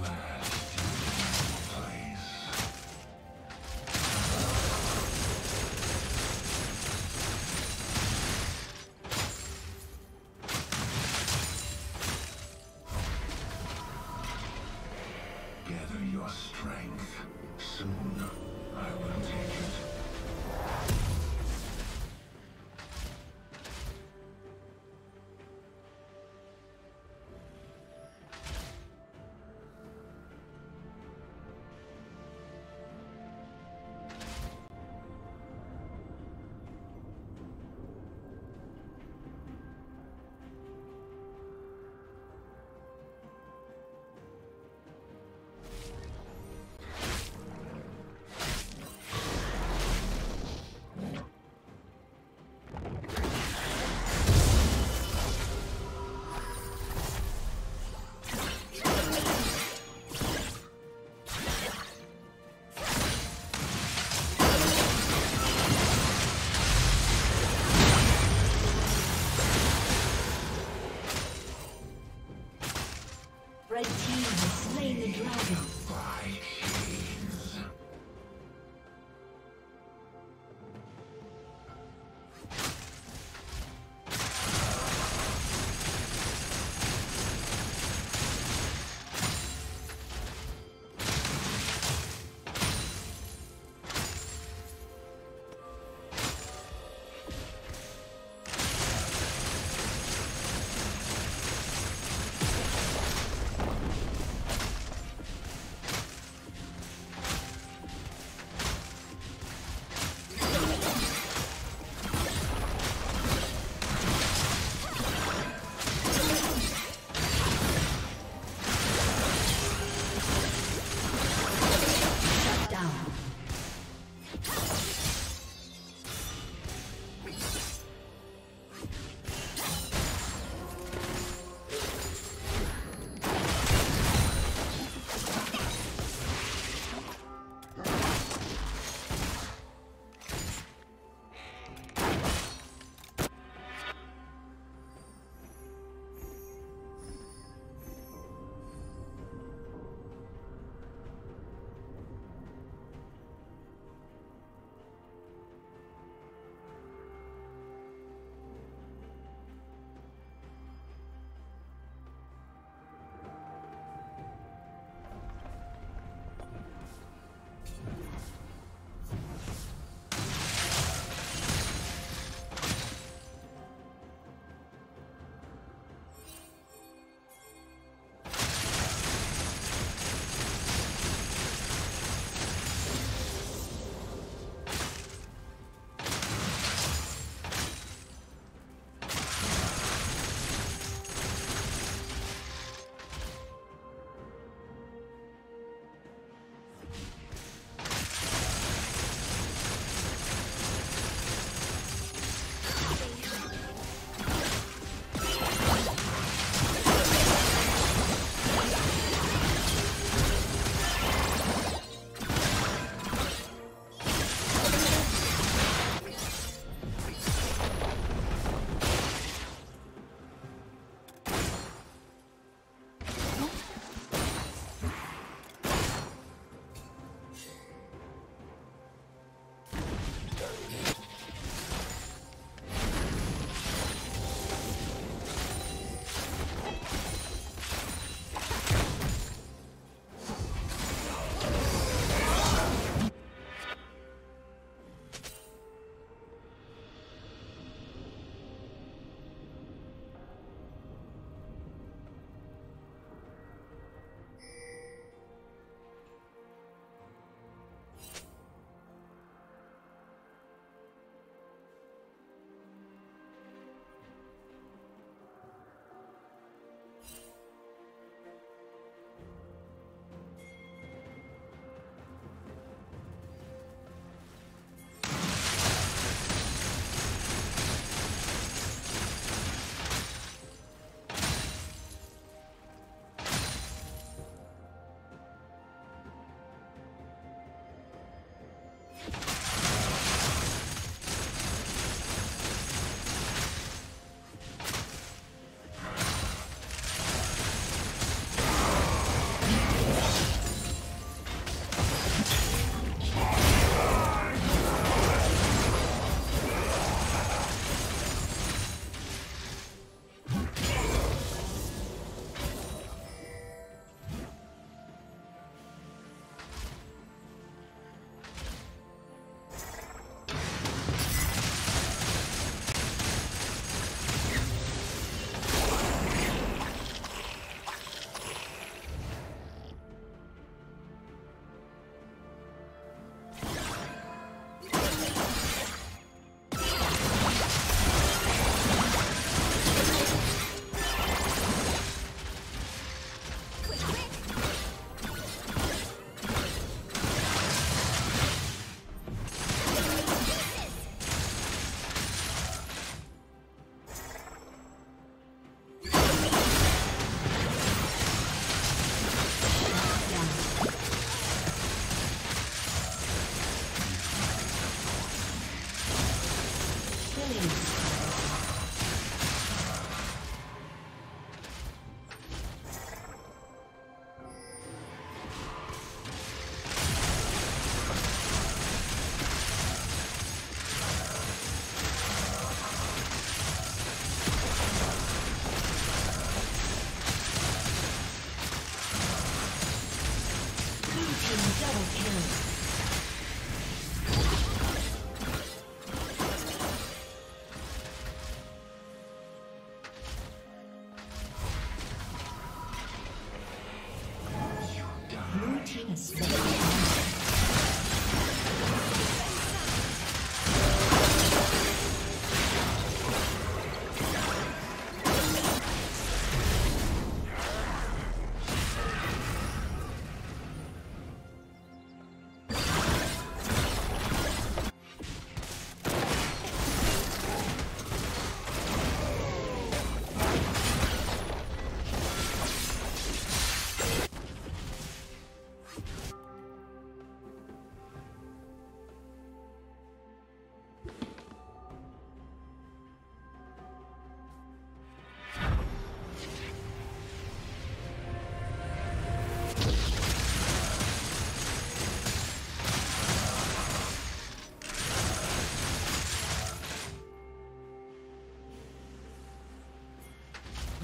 land.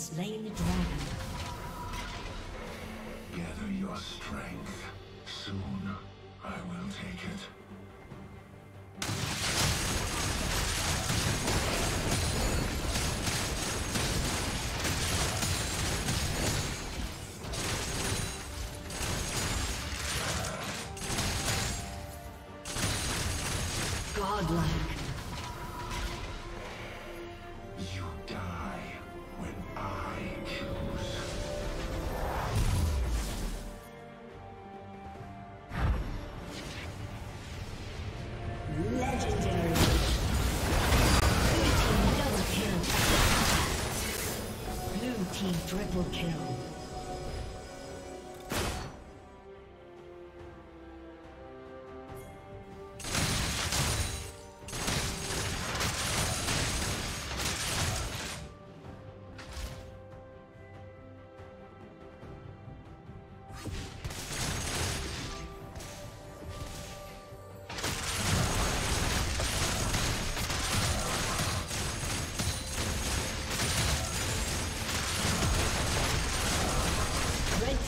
Slain the dragon. Triple kill.